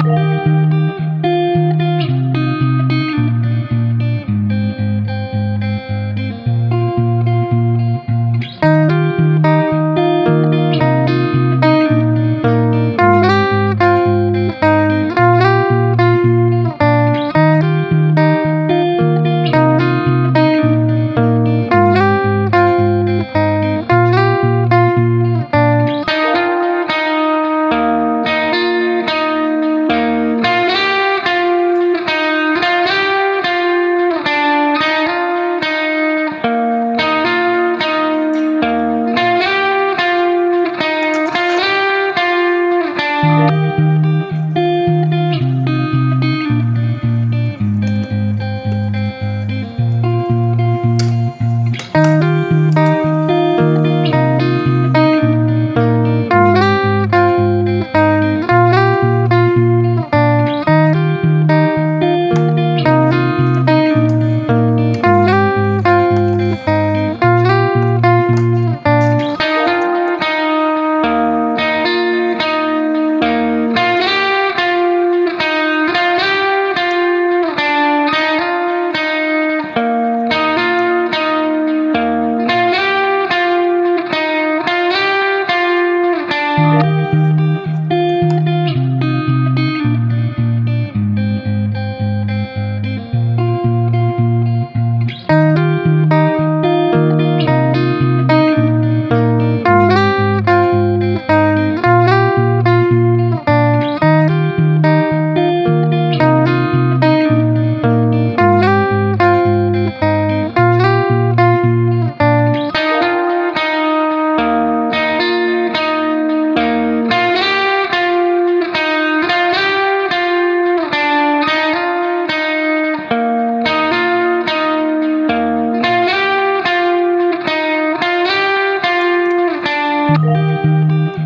Música Thank you. Música